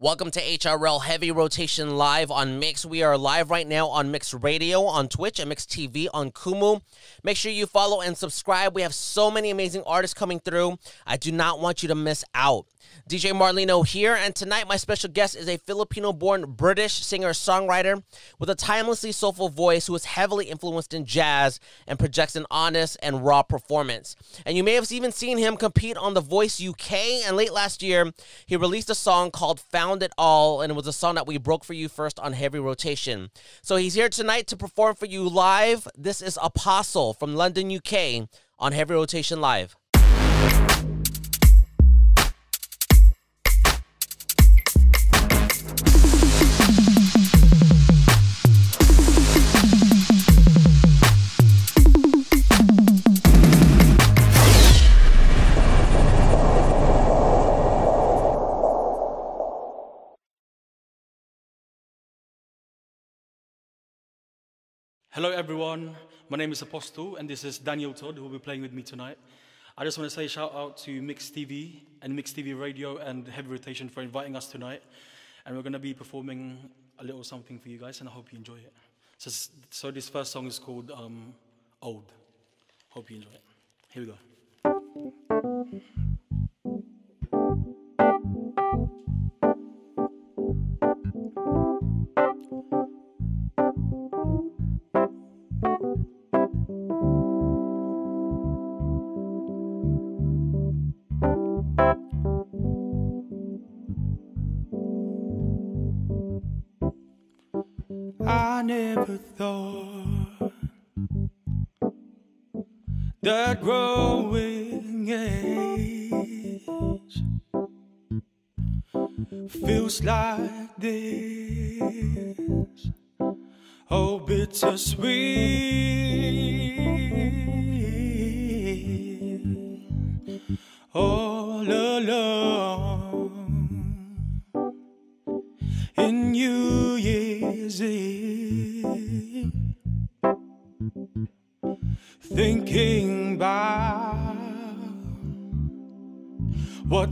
Welcome to HRL Heavy Rotation Live on Myx. We are live right now on Myx Radio, on Twitch, and Myx TV on Kumu. Make sure you follow and subscribe. We have so many amazing artists coming through. I do not want you to miss out. DJ Marlino here, and tonight my special guest is a Filipino born British singer songwriter with a timelessly soulful voice who is heavily influenced in jazz and projects an honest and raw performance. And you may have even seen him compete on The Voice UK, and late last year, he released a song called Found It All, and it was a song that we broke for you first on Heavy Rotation. So he's here tonight to perform for you live. This is Apostol from London, UK on Heavy Rotation Live. Hello, everyone. My name is Apostol, and this is Daniel Todd, who will be playing with me tonight. I just want to say shout out to Myx TV and Myx TV Radio and Heavy Rotation for inviting us tonight. And we're going to be performing a little something for you guys, and I hope you enjoy it. So, so this first song is called um, Old. Hope you enjoy it. Here we go. Growing age feels like this. Oh, bittersweet.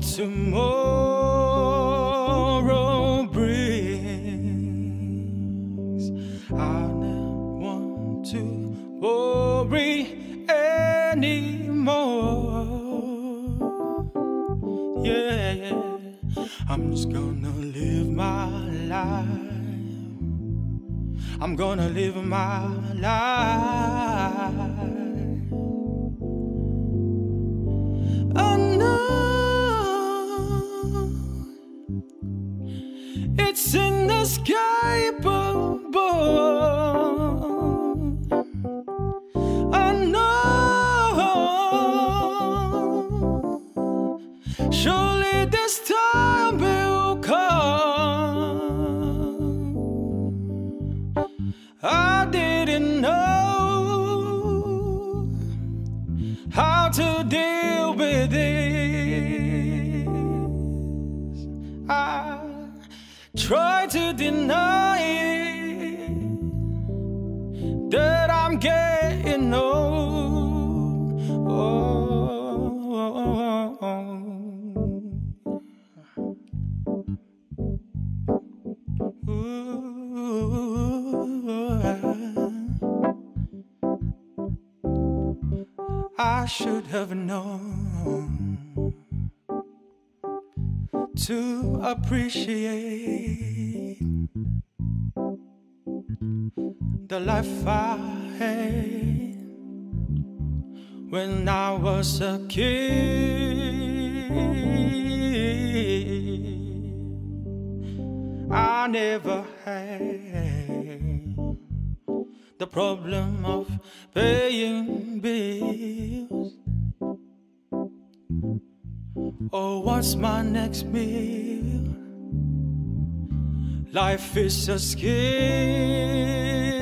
Tomorrow to deny it that I'm getting old. Oh. I should have known to appreciate the life I had when I was a kid. I never had the problem of paying bills. Oh, what's my next meal? Life is a skill.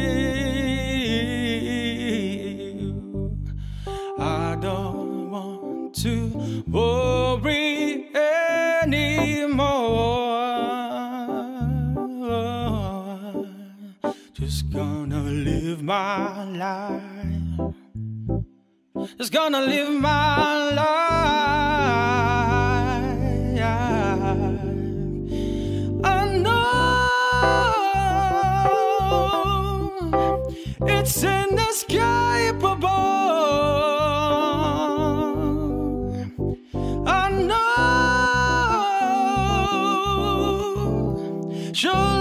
life. It's gonna live my life. I know it's inescapable. I know. Sure.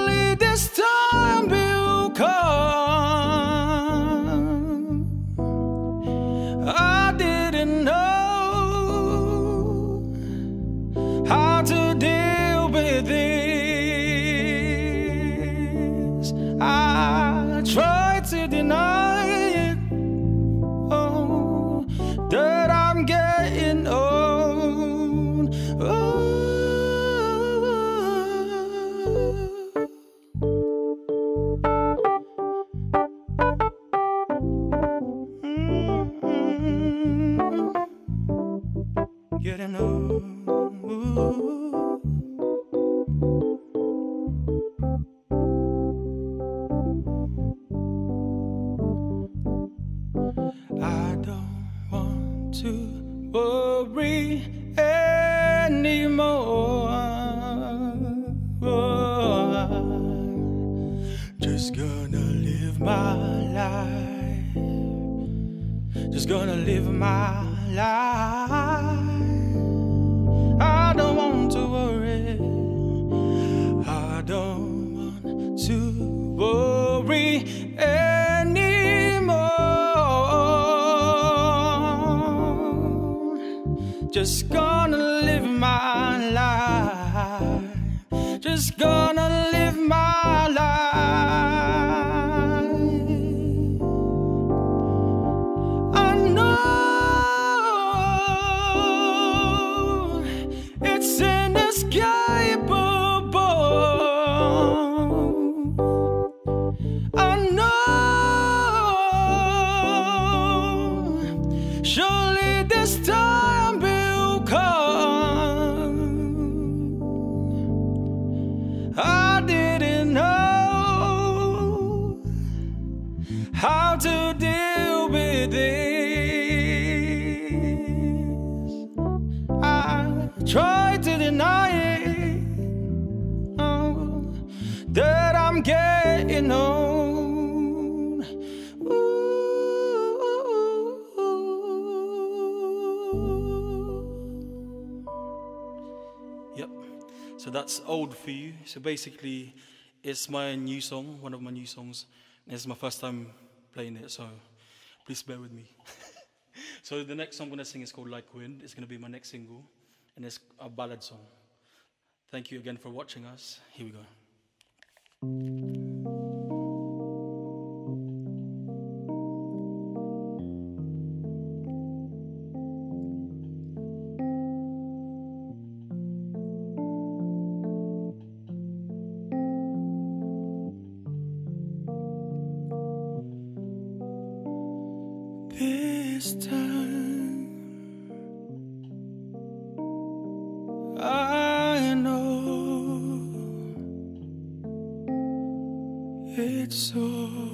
Life. Just gonna live my life. I don't want to worry. I don't want to worry anymore. Just gonna live my life. Just gonna live my life. That's old for you. So basically, it's my new song, one of my new songs. And it's my first time playing it, so please bear with me. so the next song I'm gonna sing is called Like Wind. It's gonna be my next single, and it's a ballad song. Thank you again for watching us. Here we go. It's so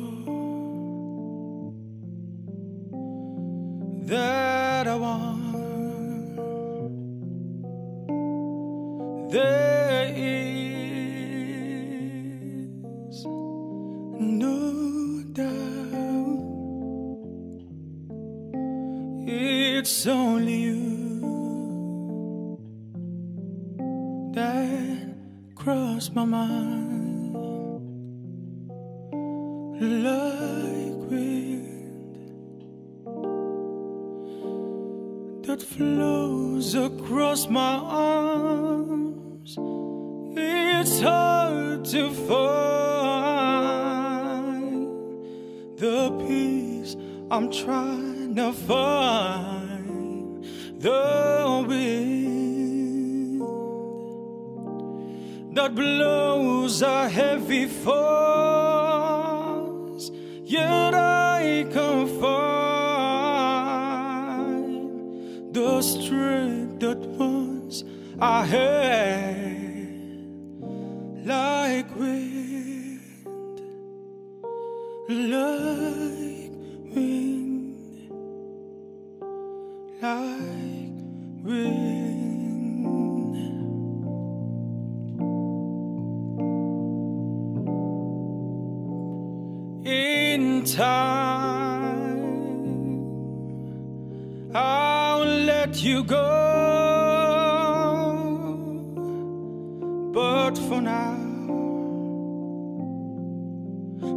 Trying to find. The wind that blows a heavy force, yet I can find the strength that once I had, like wind, like like. In time, I'll let you go. But for now,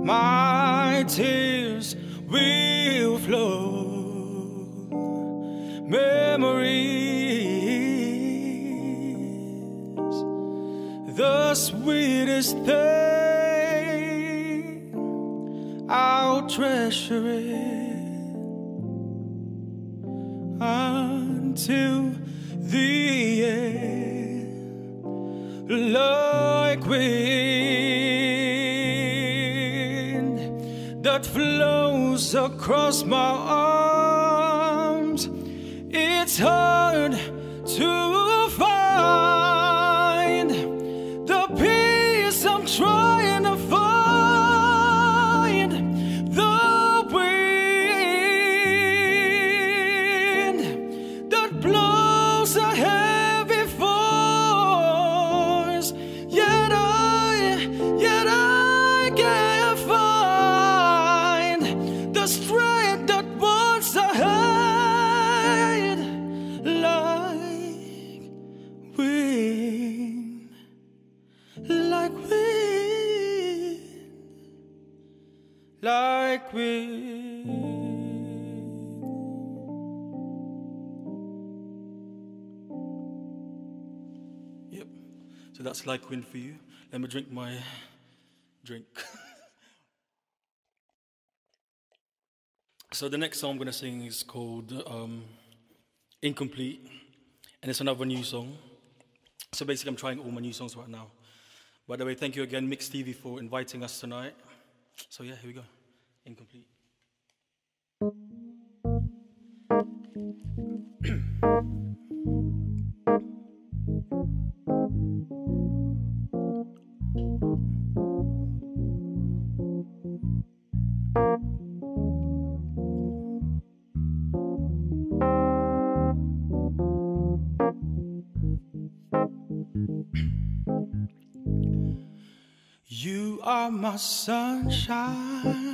my tears will flow memories, the sweetest thing I'll treasure it until the end, like wind that flows across my arms. It's hard wind. Yep, so that's like wind for you. Let me drink my drink. so the next song I'm going to sing is called um, Incomplete, and it's another new song. So basically, I'm trying all my new songs right now. By the way, thank you again, Myx TV, for inviting us tonight. So yeah, here we go incomplete. you are my sunshine.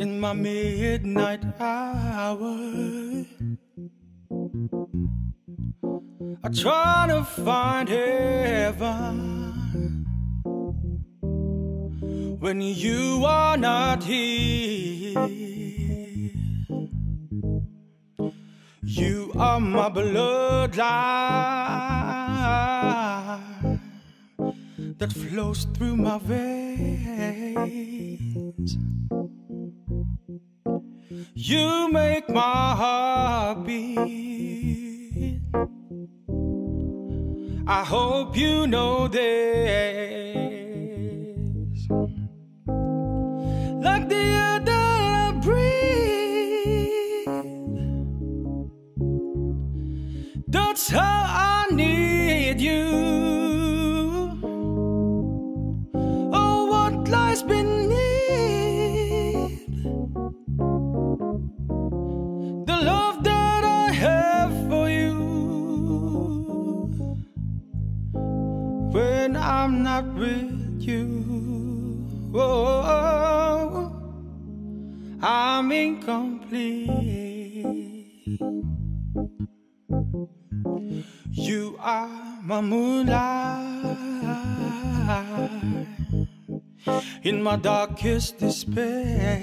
in my midnight hour. I try to find heaven when you are not here. You are my bloodline that flows through my veins. You make my heart beat. I hope you know this. Like the air that I breathe, that's how I need you. I'm not with you. Oh, I'm incomplete. You are my moonlight in my darkest despair.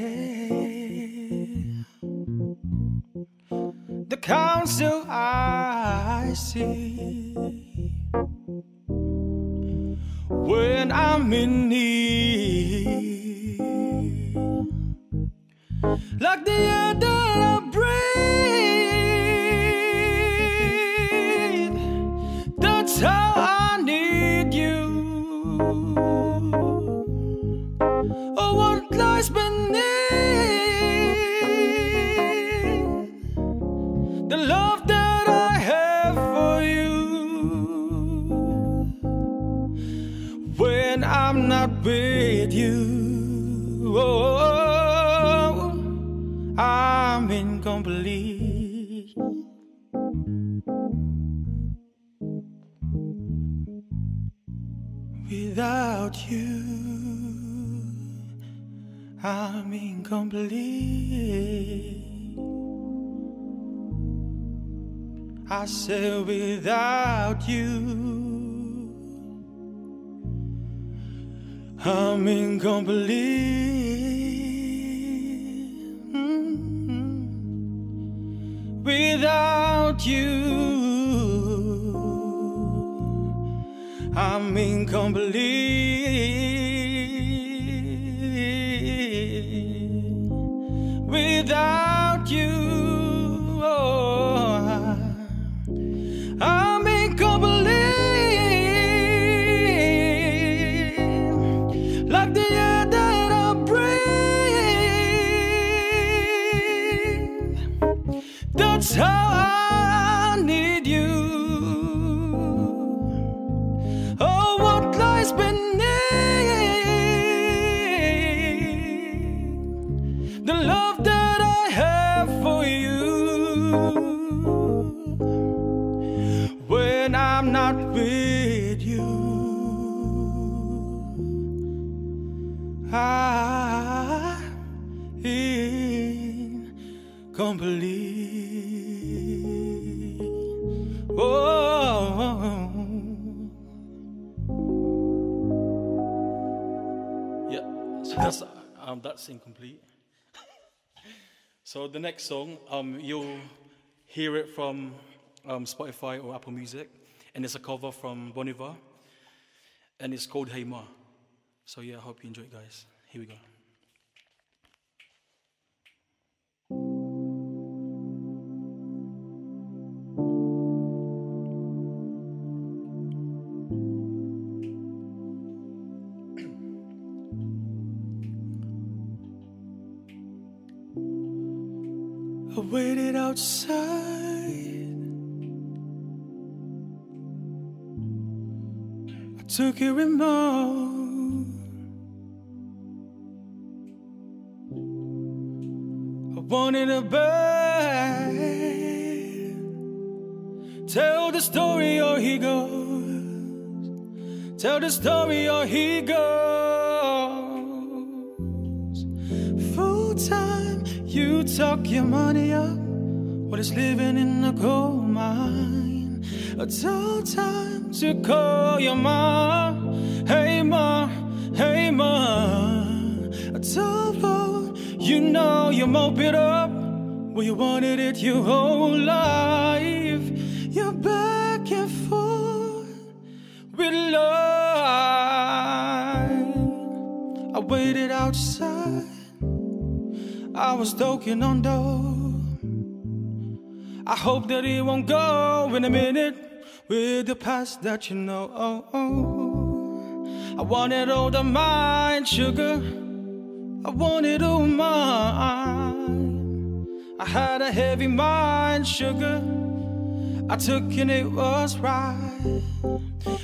The counsel I see when I'm in need. Like the air that I breathe, that's how I need you. Oh, what lies beneath. I'm incomplete. Without you, I'm incomplete. I say, without you, I'm incomplete. Without you, I'm incomplete. So the next song, um, you'll hear it from um, Spotify or Apple Music, and it's a cover from Bon Iver, and it's called Hey Ma. So yeah, I hope you enjoy it, guys. Here we go. I waited outside. I took your remote. I wanted a back. Tell the story or he goes. Tell the story or he goes. Talk your money up. What is living in a coal mine? It's all time to call your mom. Hey, ma, hey, ma. It's all you know you mope it up. Well, you wanted it your whole life. You're back and forth with love. I waited outside. I was stoking on dough. I hope that it won't go in a minute with the past that you know. Oh, oh. I wanted all the mine sugar. I wanted all mine. I had a heavy mind sugar. I took and it was right.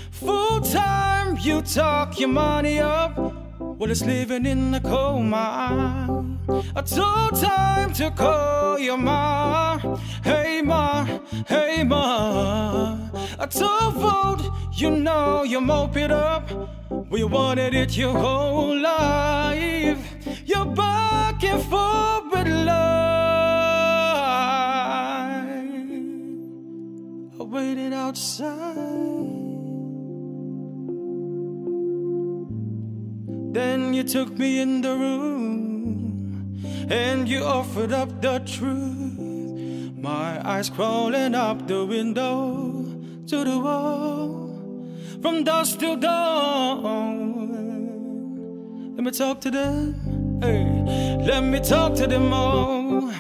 Full time, you talk your money up. Well, it's living in the coal mine. I told time to call your ma. Hey, ma, hey, ma. I told vote, you know you mope it up. We wanted it your whole life. You're back and forth with life. I waited outside. Then you took me in the room and you offered up the truth. My eyes crawling up the window to the wall from dusk till dawn. Let me talk to them. Hey, let me talk to them all.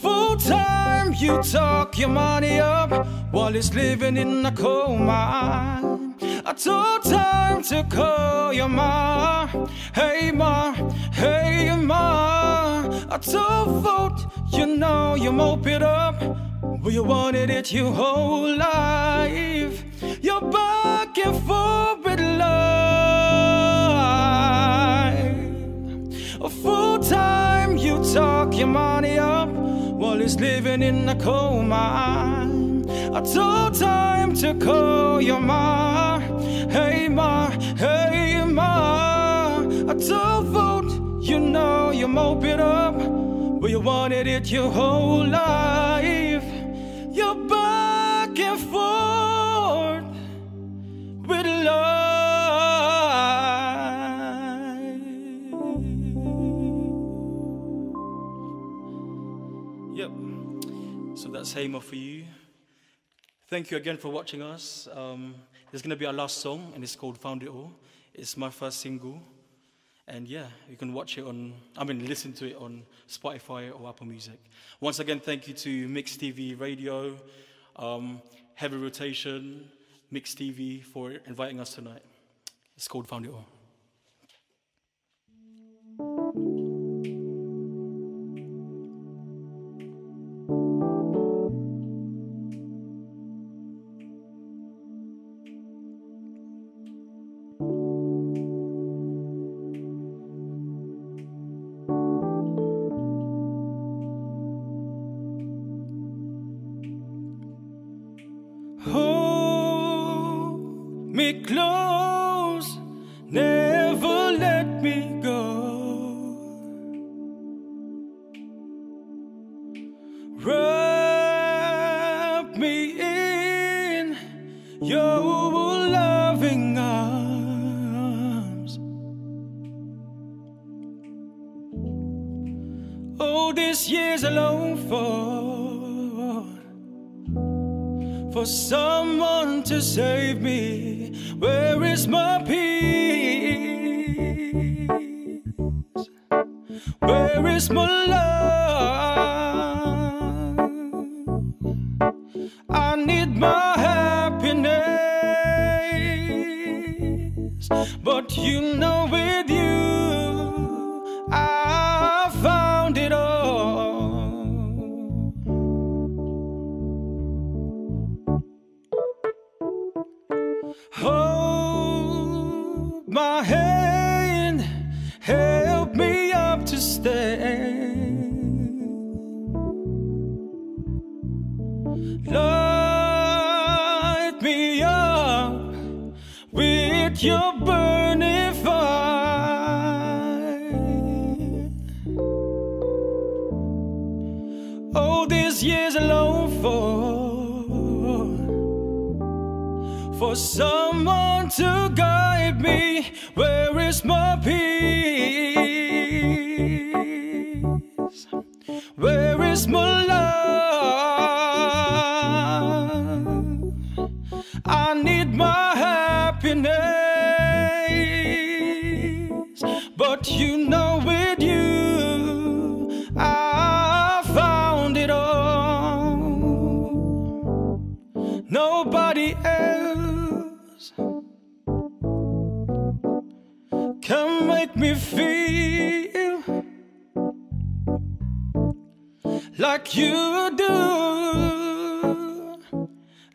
Full time, you talk your money up while it's living in a mine. I told time to call your ma. Hey ma, hey your ma. I told vote, you know you mope it up. Well, you wanted it your whole life. You're back and forth with. A full time, you talk your money up while it's living in a mine. I told time to call your ma. Hey ma, hey ma. I told vote, you know you mope it up. But you wanted it your whole life. Hamer for you. Thank you again for watching us. Um, this is going to be our last song, and it's called Found It All. It's my first single. And yeah, you can watch it on, I mean, listen to it on Spotify or Apple Music. Once again, thank you to Myx TV Radio, um, Heavy Rotation, Myx TV for inviting us tonight. It's called Found It All. me go. Wrap me in your loving arms. Oh, this year's alone for for someone to save me. Where is my peace? Christmas love.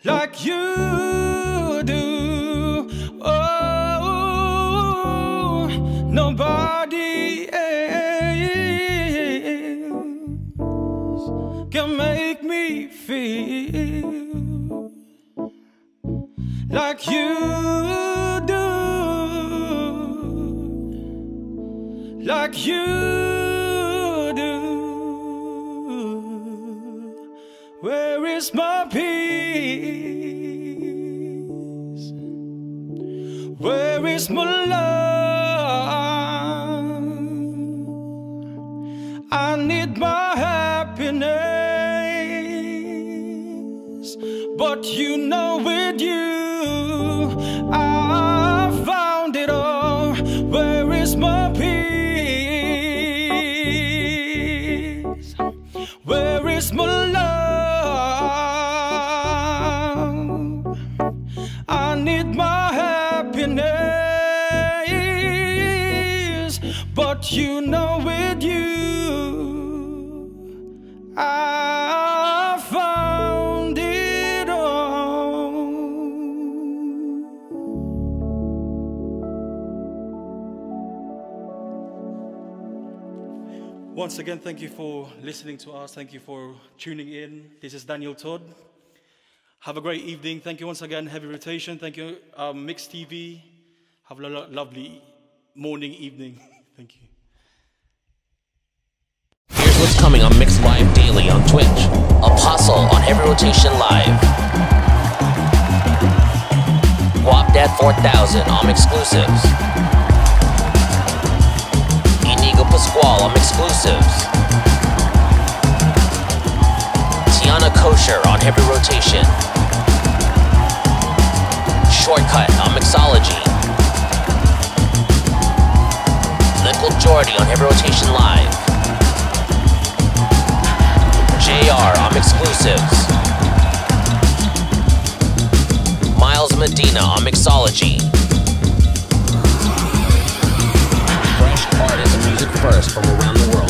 like you do. Oh, nobody else can make me feel like you do, like you. do. Where is my peace? mismo love. I need my happiness, but you know with you I found it all. Where is my peace? Where is my love? I need my happiness. Once again, thank you for listening to us. Thank you for tuning in. This is Daniel Todd. Have a great evening. Thank you once again, Heavy Rotation. Thank you, um, Myx TV. Have a lo- lovely morning, evening. thank you. Here's what's coming on Myx Live Daily on Twitch. Apostol on Heavy Rotation Live. Dad 4000 on exclusives. Pasquale on exclusives. Tiana Kosher on Heavy Rotation. Shortcut on Mixology. Nickel on Heavy Rotation Live. JR on Exclusives. Miles Medina on Mixology. Fresh artists music first from around the world.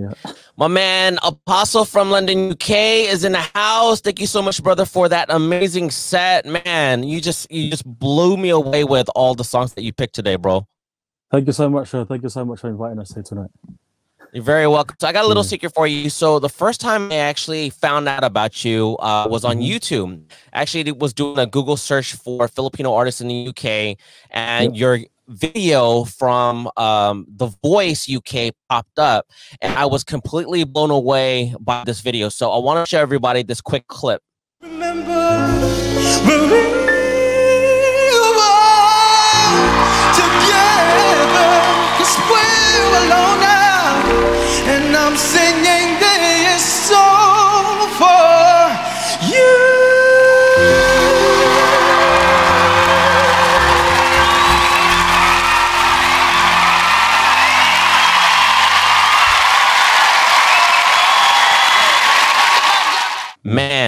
Yeah. My man, Apostol from London, UK, is in the house. Thank you so much, brother, for that amazing set. Man, you just you just blew me away with all the songs that you picked today, bro. Thank you so much. Uh, thank you so much for inviting us here tonight. You're very welcome. So I got a little Yeah. secret for you. So the first time I actually found out about you uh, was on Mhm. YouTube. Actually, it was doing a Google search for Filipino artists in the UK, and your video from um, The Voice UK popped up, and I was completely blown away by this video. So I want to show everybody this quick clip. Remember when we were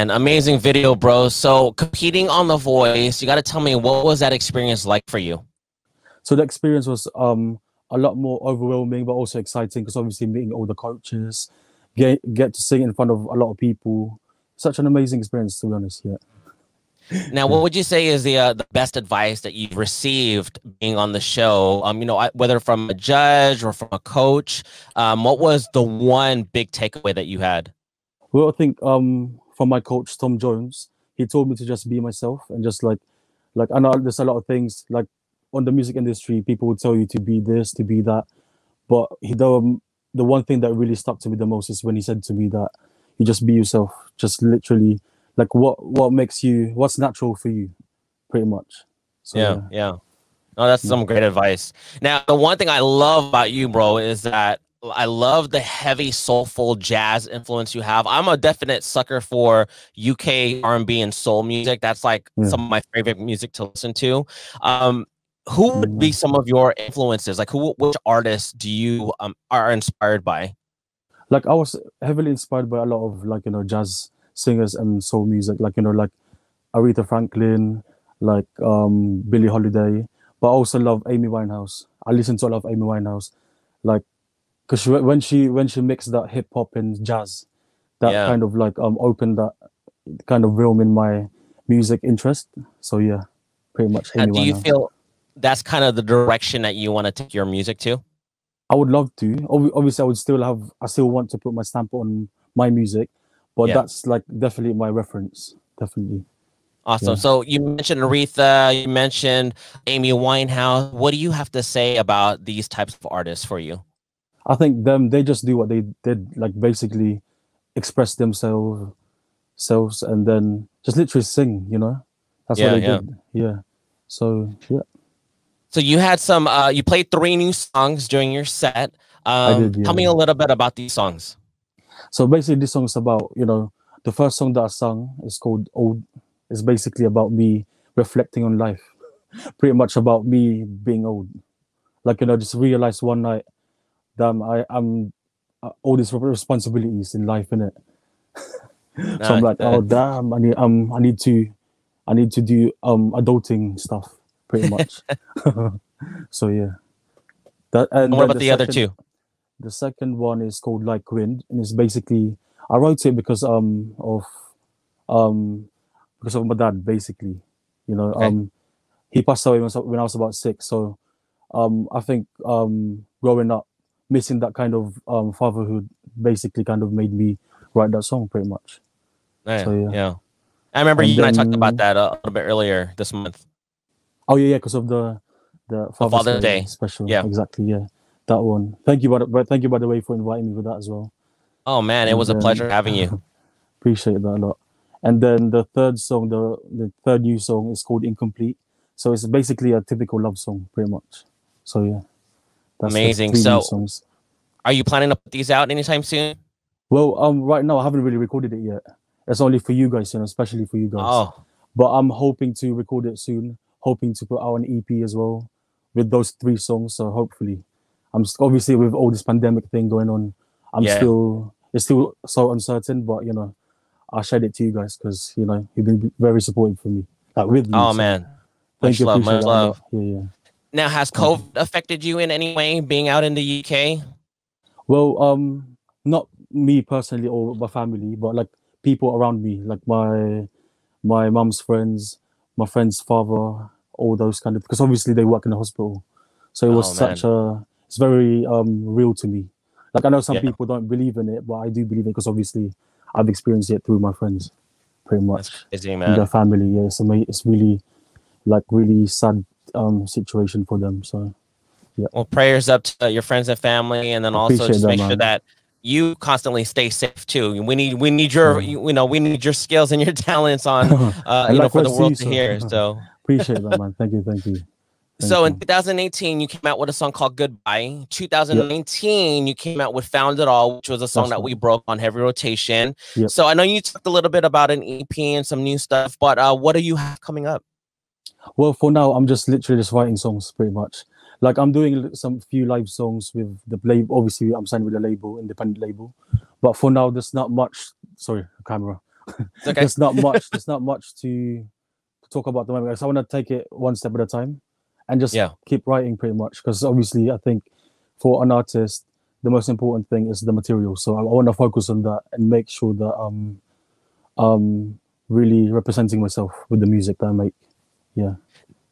Man, amazing video, bro. So competing on The Voice, you got to tell me what was that experience like for you? So the experience was um a lot more overwhelming, but also exciting because obviously meeting all the coaches, get get to sing in front of a lot of people. Such an amazing experience, to be honest. Yeah. Now, what would you say is the uh, the best advice that you've received being on the show? Um, you know, I- whether from a judge or from a coach, um, what was the one big takeaway that you had? Well, I think um from my coach Tom Jones, he told me to just be myself and just like like I know there's a lot of things like on the music industry, people will tell you to be this, to be that, but he the um, the one thing that really stuck to me the most is when he said to me that you just be yourself, just literally like what what makes you what's natural for you, pretty much. So yeah, yeah. Oh, that's some great advice. Now, the one thing I love about you, bro, is that I love the heavy, soulful jazz influence you have. I'm a definite sucker for UK R&B and soul music. That's like Yeah. some of my favorite music to listen to. Um, who would be some of your influences? Like, who, which artists do you um, are inspired by? like I was heavily inspired by a lot of like you know jazz singers and soul music, like you know like Aretha Franklin, like um Billie Holiday, but I also love Amy Winehouse. I listen to a lot of Amy Winehouse, like because when she when she mixed that hip hop and jazz, that Yeah. kind of like um opened that kind of realm in my music interest. So yeah, pretty much. Uh, do you feel that's kind of the direction that you want to take your music to? I would love to. Obvi- Obviously, I would still have. I still want to put my stamp on my music, but Yeah. that's like definitely my reference. Definitely. Awesome. Yeah. So you mentioned Aretha, you mentioned Amy Winehouse. What do you have to say about these types of artists for you? I think them. They just do what they did. Like basically, express themselves, selves, and then just literally sing. You know, that's Yeah, what they yeah. did. Yeah. So yeah, So you had some uh you played three new songs during your set. Um did, tell me a little bit about these songs. so basically, this song's about you know the first song that I sung is called "Old." It's basically about me reflecting on life, pretty much about me being old. Like you know, just realized one night, damn, I am uh, all these responsibilities in life, innit? so I'm like, oh damn, I need um, I need to, I need to do um adulting stuff, pretty much. so yeah, that and what about the, other second- two? the second one is called Like Wind, and it's basically I wrote it because um of um because of my dad, basically. You know, Okay. um he passed away when I was- when I was about six, so um I think um growing up missing that kind of um fatherhood basically kind of made me write that song pretty much. Yeah, so, yeah. yeah. I remember And you and I talked about that a little bit earlier this month. Oh yeah, yeah, because of the the Father's, Father's Day. special. Yeah. exactly. Yeah, that one. Thank you, by the, but thank you by the way for inviting me for that as well. Oh man, it And was a then- pleasure having you. Appreciate that a lot. And then the third song, the the third new song is called Incomplete. So it's basically a typical love song, pretty much. So yeah, that's amazing. So songs. Are you planning to put these out anytime soon? Well, um, right now I haven't really recorded it yet. It's only for you guys, you know, especially for you guys. Oh. But I'm hoping to record it soon. Hoping to put out an EP as well with those three songs. So hopefully, I'm just, obviously with all this pandemic thing going on, I'm yeah. still it's still so uncertain. But you know, I shared it to you guys because you know you've been very supportive for me, like with me. Oh so man, thank much you. Love, much love. Yeah, yeah. Now, has COVID affected you in any way being out in the UK? Well, um, not me personally or my family, but like people around me, like my my mom's friends, my friend's father, all those kind of because obviously they work in the hospital, so it was oh, such a it's very um real to me. Like I know some yeah. people don't believe in it, but I do believe it because obviously I've experienced it through my friends, pretty much. That's crazy, man. Their family, yeah. It's it's really like really sad um situation for them. So yeah. Well, prayers up to your friends and family, and then also just make sure that you constantly stay safe too. We need we need your you, you know we need your skills and your talents on uh, you know for the world to hear. So appreciate that, man. Thank you, thank you. Thank so you. in 2018, you came out with a song called Goodbye. 2019, yep. you came out with Found It All, which was a song That's that we broke on heavy rotation. Yep. So I know you talked a little bit about an EP and some new stuff, but uh, what do you have coming up? Well, for now, I'm just literally just writing songs pretty much. Like I'm doing some few live songs with the label. Obviously, I'm signed with a label, independent label. But for now, there's not much. Sorry, camera. Okay. there's not much. There's not much to, to talk about the moment. So I want to take it one step at a time, and just yeah. keep writing pretty much. Because obviously, I think for an artist, the most important thing is the material. So I, I want to focus on that and make sure that um, um, really representing myself with the music that I make. Yeah.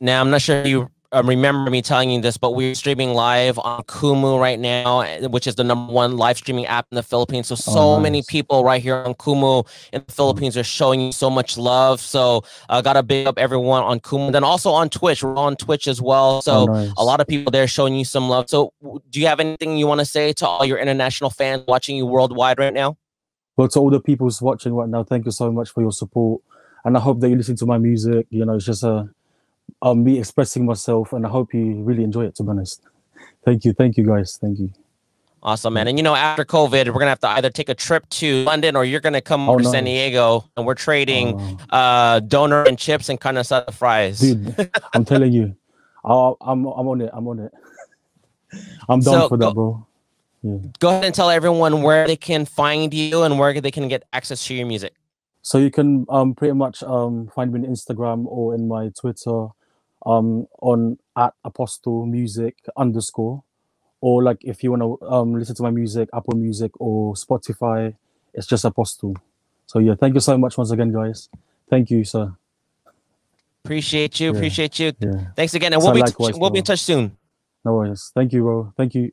Now I'm not sure you uh, remember me telling you this, but we're streaming live on Kumu right now, which is the number one live streaming app in the Philippines. So, so oh, nice. many people right here on Kumu in the Philippines are showing you so much love. So, I uh, got to big up everyone on Kumu. Then also on Twitch, we're on Twitch as well. So, oh, nice. a lot of people there showing you some love. So, do you have anything you want to say to all your international fans watching you worldwide right now? Well, to all the people who's watching right now, thank you so much for your support. And I hope that you listen to my music. You know, it's just a um, me expressing myself, and I hope you really enjoy it. To be honest, thank you, thank you, guys, thank you. Awesome, man. And you know, after COVID, we're gonna have to either take a trip to London or you're gonna come oh, to nice. San Diego, and we're trading oh, uh, doner and chips and kind of fries. Dude, I'm telling you, i am I'm, I'm on it. I'm on it. I'm done so for that, go, bro. Yeah. Go ahead and tell everyone where they can find you and where they can get access to your music. So you can um, pretty much um, find me on Instagram or in my Twitter um, on at Apostol music underscore. Or like if you want to um, listen to my music apple music or spotify it's just Apostol. So yeah thank you so much once again guys. Thank you sir. Appreciate you yeah. appreciate you. Yeah. thanks again and we'll, be, we'll be in touch soon. No worries. Thank you bro. Thank you